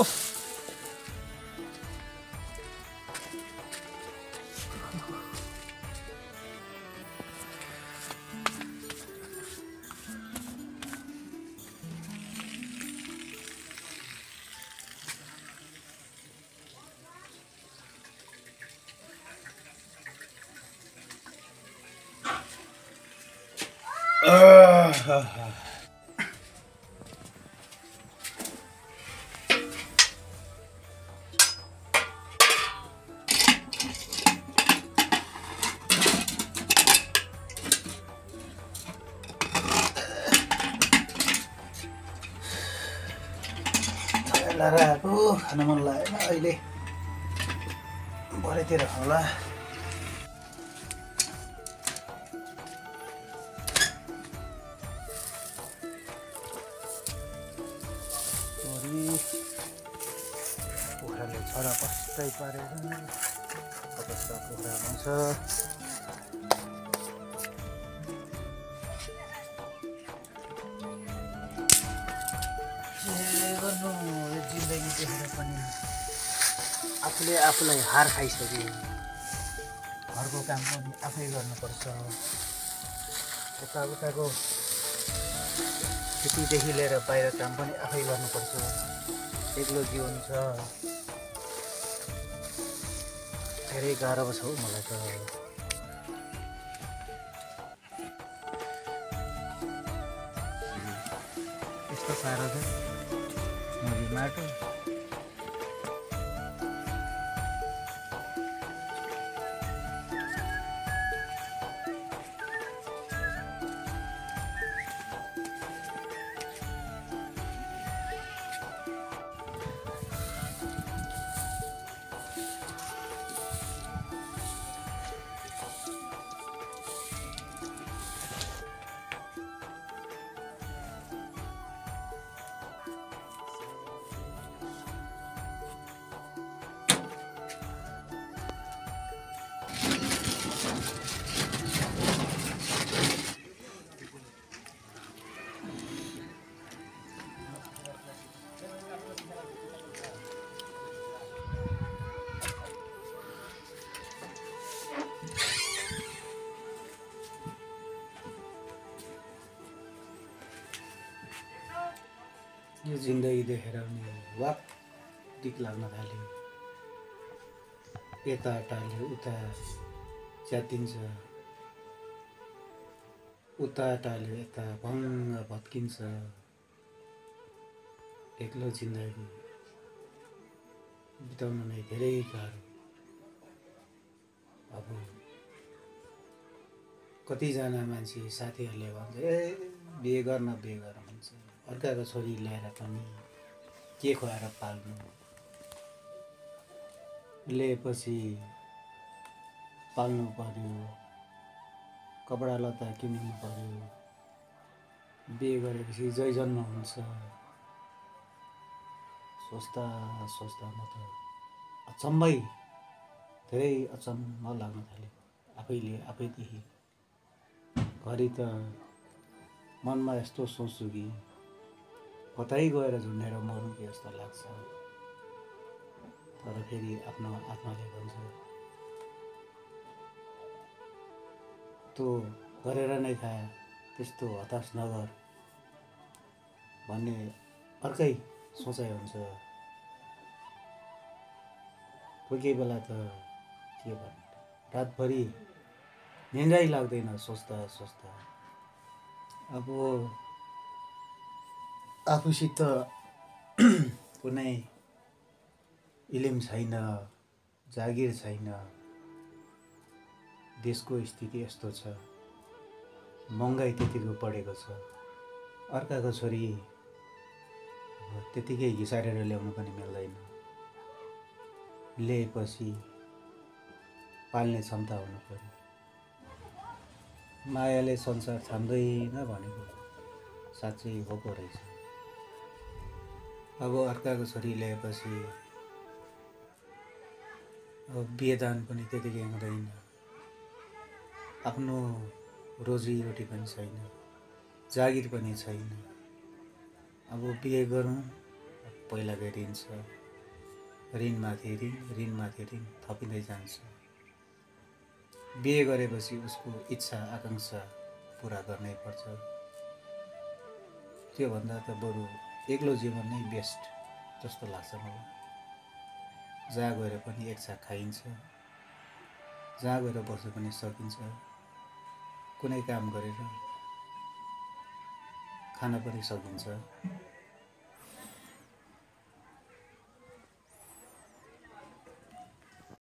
Ah, ah, ah. लाराको खान मन लागेन अहिले। भरेतिर होला कुखुराले छोरा पस्तै पारेर कुखुरा आउँछ आफूले आफूलाई हार खाइसक्यो घरको काम पनि आफै गर्नुपर्छ। यताउताको खेतीदेखि लिएर बाहिर काम पनि आफै गर्नुपर्छ। एक्लो जीवन छ। धेरै गाह्रो छ हौ मलाई त। यस्तो साह्रो मुभी माटो यो जिन्दगी देखेर नि वाक दिक लाग्न थाल्यो। यता टाल्यो उता च्यातिन्छ। उता टाल्यो यता भङ्ग भत्किन्छ। एक्लो जिन्दगी बिताउन नै धेरै गाह्रो। अब कतिजना मान्छे साथीहरूले भन्छ ए बिहे गर्न बिहे गर भन्छ। अर्काको छोरी ल्याएर पनि के खुवाएर पाल्नु? ल्याएपछि पाल्नु पर्यो कपडा लत्ता किन्नु पर्यो बिहे गरेपछि जय जन्म हुन्छ सोच्दा सोच्दा म त अचम्मै धेरै अचम्म लाग्न थाल्यो आफैले आफैदेखि। घरि त मनमा यस्तो सोच्छु कि कतै गएर झुन्डेर मरौँ कि जस्तो लाग्छ। तर फेरि आफ्नो आत्माले भन्छ तँ गरेर नै खा त्यस्तो हताश नगर भन्ने अर्कै सोचाइ हुन्छ। कोही कोही बेला त के भन्नु रातभरि निन्द्रै लाग्दैन सोच्दा सोच्दा अब आफूसित कुनै इलिम छैन जागिर छैन देशको स्थिति यस्तो छ महँगाइ त्यतिको बढेको छ अर्काको छोरी त्यतिकै घिसारेर ल्याउनु पनि मिल्दैन। ल्याएपछि पाल्ने क्षमता हुनु पर्यो मायाले संसार थाम्दैन भनेको साँच्चै हो पो रहेछ। अब अर्काको छोरी ल्याएपछि अब बिहेदान पनि त्यतिकै हुँदैन। आफ्नो रोजीरोटी पनि छैन जागिर पनि छैन। अब बिहे गरौँ पहिलाकै ऋण छ ऋणमाथि ऋण ऋणमाथि ऋण थपिँदै जान्छ। बिहे गरेपछि उसको इच्छा आकाङ्क्षा पुरा गर्नै पर्छ। त्योभन्दा त बरु एक्लो जीवन नै बेस्ट जस्तो लाग्छ मलाई। जहाँ गएर पनि एक छाक खाइन्छ जहाँ गएर बस्नु पनि सकिन्छ कुनै काम गरेर खान पनि सकिन्छ।